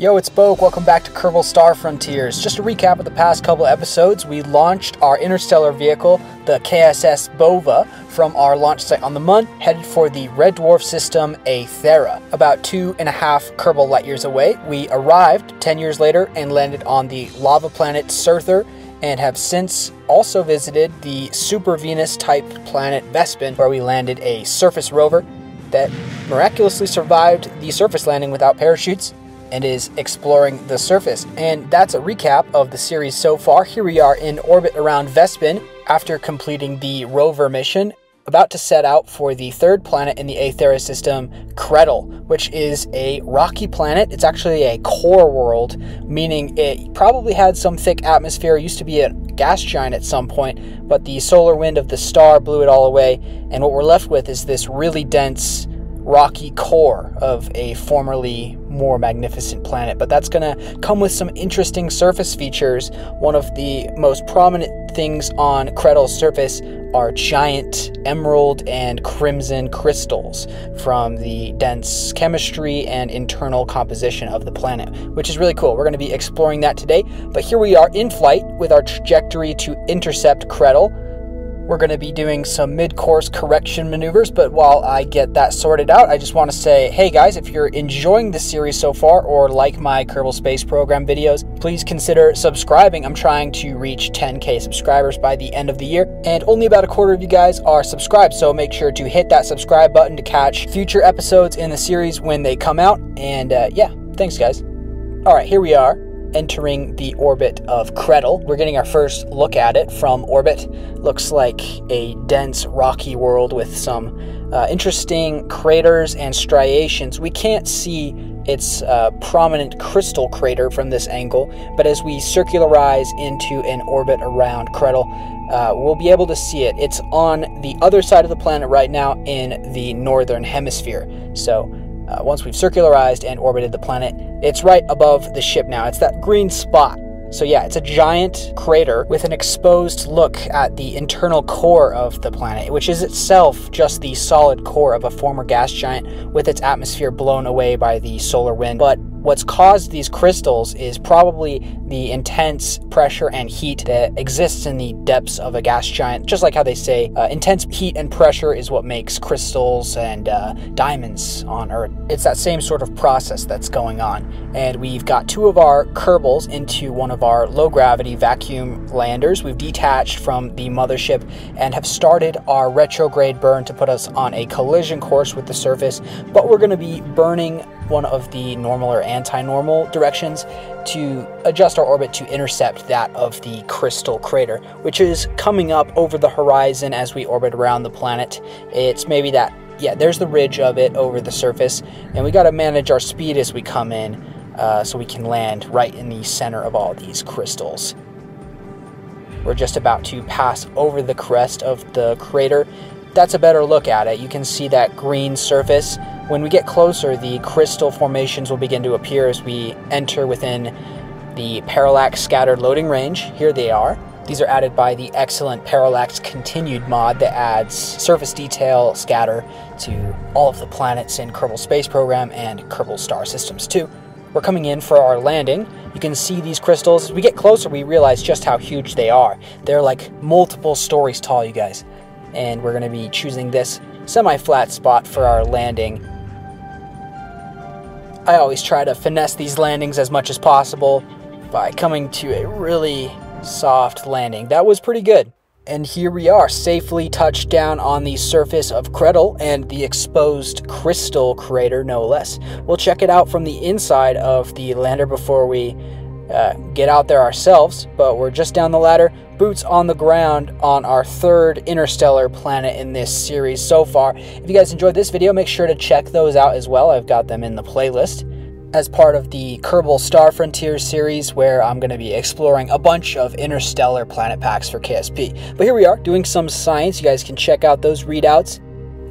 Yo, it's Bogue. Welcome back to Kerbal Star Frontiers. Just a recap of the past couple episodes, we launched our interstellar vehicle, the KSS Bova, from our launch site on the Mun, headed for the red dwarf system Aethera. About two and a half Kerbal light years away, we arrived 10 years later and landed on the lava planet Surther and have since also visited the super Venus type planet Vespin, where we landed a surface rover that miraculously survived the surface landing without parachutes and is exploring the surface. And that's a recap of the series so far. Here we are in orbit around Vespin after completing the rover mission, about to set out for the third planet in the Aethera system, Kretel, which is a rocky planet. It's actually a core world, meaning it probably had some thick atmosphere, it used to be a gas giant at some point, but the solar wind of the star blew it all away, and what we're left with is this really dense rocky core of a formerly more magnificent planet. But that's going to come with some interesting surface features. One of the most prominent things on Kretel's surface are giant emerald and crimson crystals from the dense chemistry and internal composition of the planet, which is really cool. We're going to be exploring that today. But here we are in flight with our trajectory to intercept Kretel we're going to be doing some mid course correction maneuvers, but while I get that sorted out, I just want to say hey guys, if you're enjoying this series so far or like my Kerbal Space Program videos, please consider subscribing. I'm trying to reach 10k subscribers by the end of the year, and only about a quarter of you guys are subscribed, so make sure to hit that subscribe button to catch future episodes in the series when they come out. And uh, yeah, thanks guys. All right, here we are entering the orbit of Kretel. We're getting our first look at it from orbit. Looks like a dense rocky world with some uh, interesting craters and striations. We can't see its uh, prominent crystal crater from this angle, but as we circularize into an orbit around Kretel, uh, we'll be able to see it. It's on the other side of the planet right now in the northern hemisphere. So uh, once we've circularized and orbited the planet, it's right above the ship now. It's that green spot. So, yeah, it's a giant crater with an exposed look at the internal core of the planet, which is itself just the solid core of a former gas giant with its atmosphere blown away by the solar wind. But What's caused these crystals is probably the intense pressure and heat that exists in the depths of a gas giant. Just like how they say uh, intense heat and pressure is what makes crystals and uh, diamonds on Earth. It's that same sort of process that's going on. And we've got two of our Kerbals into one of our low gravity vacuum landers. We've detached from the mothership and have started our retrograde burn to put us on a collision course with the surface. But we're going to be burning one of the normal or anti-normal directions to adjust our orbit to intercept that of the crystal crater, which is coming up over the horizon as we orbit around the planet. It's maybe that, yeah, there's the ridge of it over the surface, and we got to manage our speed as we come in uh, so we can land right in the center of all these crystals. We're just about to pass over the crest of the crater. That's a better look at it. You can see that green surface when we get closer, the crystal formations will begin to appear as we enter within the Parallax Scattered Loading Range. Here they are. These are added by the excellent Parallax Continued mod that adds surface detail scatter to all of the planets in Kerbal Space Program and Kerbal Star Systems 2. We're coming in for our landing. You can see these crystals. As we get closer, we realize just how huge they are. They're like multiple stories tall, you guys. And we're going to be choosing this semi-flat spot for our landing I always try to finesse these landings as much as possible by coming to a really soft landing. That was pretty good. And here we are, safely touched down on the surface of Kretel and the exposed crystal crater, no less. We'll check it out from the inside of the lander before we uh, get out there ourselves, but we're just down the ladder, boots on the ground on our third interstellar planet in this series so far. If you guys enjoyed this video, make sure to check those out as well. I've got them in the playlist as part of the Kerbal Star Frontiers series where I'm going to be exploring a bunch of interstellar planet packs for KSP. But here we are doing some science. You guys can check out those readouts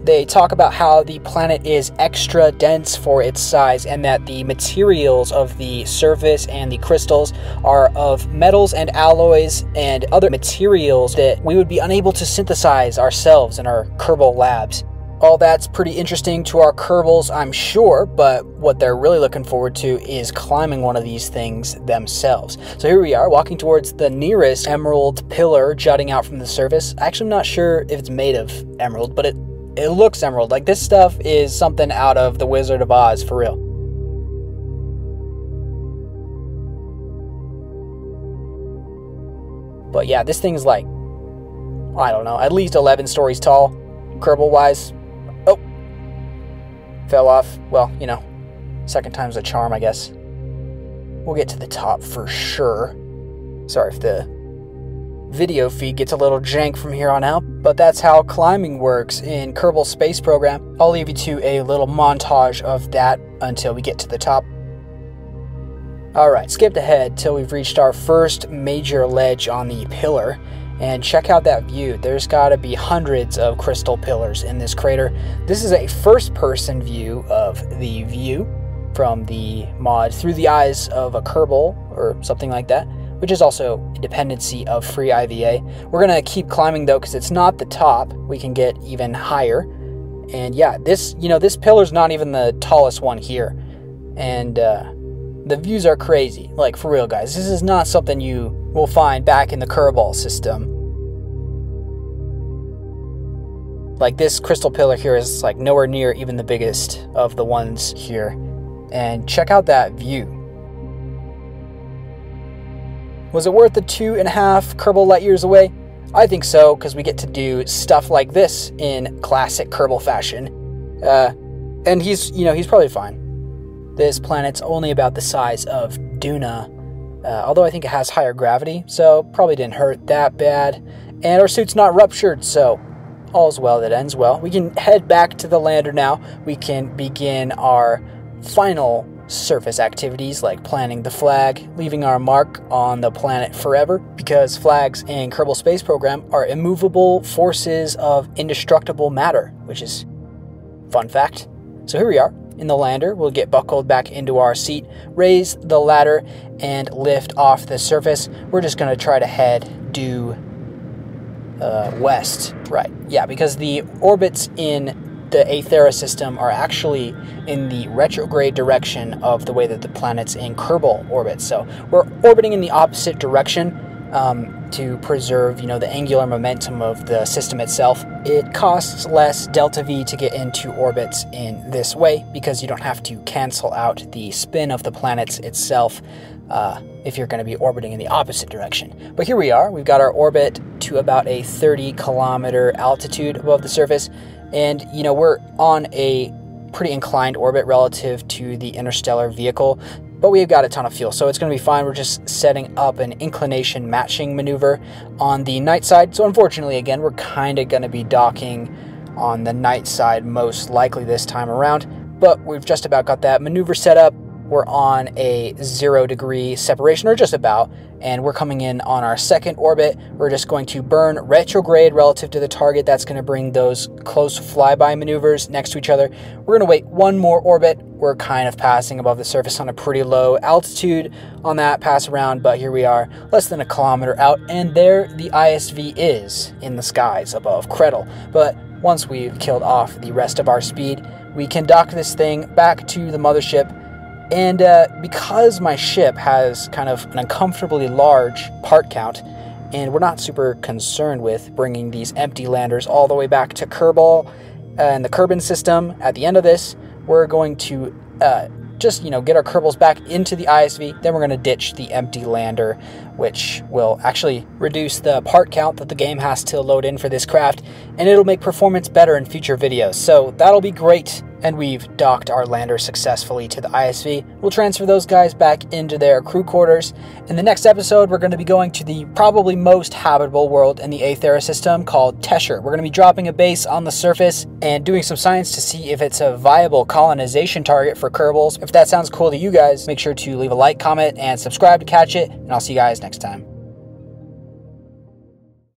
they talk about how the planet is extra dense for its size and that the materials of the surface and the crystals are of metals and alloys and other materials that we would be unable to synthesize ourselves in our Kerbal labs. All that's pretty interesting to our Kerbals, I'm sure, but what they're really looking forward to is climbing one of these things themselves. So here we are, walking towards the nearest emerald pillar jutting out from the surface. Actually, I'm not sure if it's made of emerald, but it, it looks emerald. Like this stuff is something out of The Wizard of Oz, for real. But yeah, this thing's like, I don't know, at least 11 stories tall, Kerbal wise. Oh, fell off. Well, you know, second time's a charm, I guess. We'll get to the top for sure. Sorry if the video feed gets a little jank from here on out, but that's how climbing works in Kerbal Space Program. I'll leave you to a little montage of that until we get to the top. Alright, skipped ahead till we've reached our first major ledge on the pillar. And check out that view. There's got to be hundreds of crystal pillars in this crater. This is a first person view of the view from the mod through the eyes of a Kerbal or something like that, which is also a dependency of FreeIVA. We're going to keep climbing though because it's not the top. We can get even higher. And yeah, this, you know, this pillar's not even the tallest one here. And, uh, the views are crazy. Like, for real, guys. This is not something you will find back in the Kerbol system. Like, this crystal pillar here is, like, nowhere near even the biggest of the ones here. And check out that view. Was it worth the two and a half Kerbal light years away? I think so, because we get to do stuff like this in classic Kerbal fashion. Uh, and he's, you know, he's probably fine. This planet's only about the size of Duna, uh, although I think it has higher gravity, so probably didn't hurt that bad. And our suit's not ruptured, so all's well that ends well. We can head back to the lander now. We can begin our final surface activities like planting the flag, leaving our mark on the planet forever, because flags in Kerbal Space Program are immovable forces of indestructible matter, which is fun fact. So here we are in the lander. We'll get buckled back into our seat, raise the ladder, and lift off the surface. We're just going to try to head due uh, west. Right, yeah, because the orbits in the Aethera system are actually in the retrograde direction of the way that the planets in Kerbol orbit. So we're orbiting in the opposite direction um, to preserve, you know, the angular momentum of the system itself. It costs less delta V to get into orbits in this way because you don't have to cancel out the spin of the planets itself uh, if you're going to be orbiting in the opposite direction. But here we are. We've got our orbit to about a 30 kilometer altitude above the surface, and you know we're on a pretty inclined orbit relative to the interstellar vehicle but we've got a ton of fuel, so it's going to be fine. We're just setting up an inclination matching maneuver on the night side. So unfortunately, again, we're kind of going to be docking on the night side most likely this time around, but we've just about got that maneuver set up. We're on a zero degree separation, or just about, and we're coming in on our second orbit. We're just going to burn retrograde relative to the target. That's going to bring those close flyby maneuvers next to each other. We're going to wait one more orbit. We're kind of passing above the surface on a pretty low altitude on that pass around, but here we are, less than a kilometer out, and there the ISV is in the skies above Kretel. But once we've killed off the rest of our speed, we can dock this thing back to the mothership and uh, because my ship has kind of an uncomfortably large part count, and we're not super concerned with bringing these empty landers all the way back to Kerbal and the Kerbin system at the end of this, we're going to uh, just you know get our Kerbals back into the ISV. Then we're going to ditch the empty lander, which will actually reduce the part count that the game has to load in for this craft, and it'll make performance better in future videos. So that'll be great and we've docked our lander successfully to the ISV. We'll transfer those guys back into their crew quarters. In the next episode, we're going to be going to the probably most habitable world in the Aethera system called Tesher. We're going to be dropping a base on the surface and doing some science to see if it's a viable colonization target for Kerbals. If that sounds cool to you guys, make sure to leave a like, comment, and subscribe to catch it, and I'll see you guys next time.